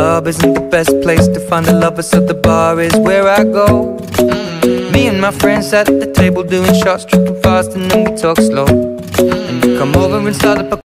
club isn't the best place to find a lover, so the bar is where I go. Me and my friends sat at the table doing shots, tripping fast, and then we talk slow. And you come over and start up a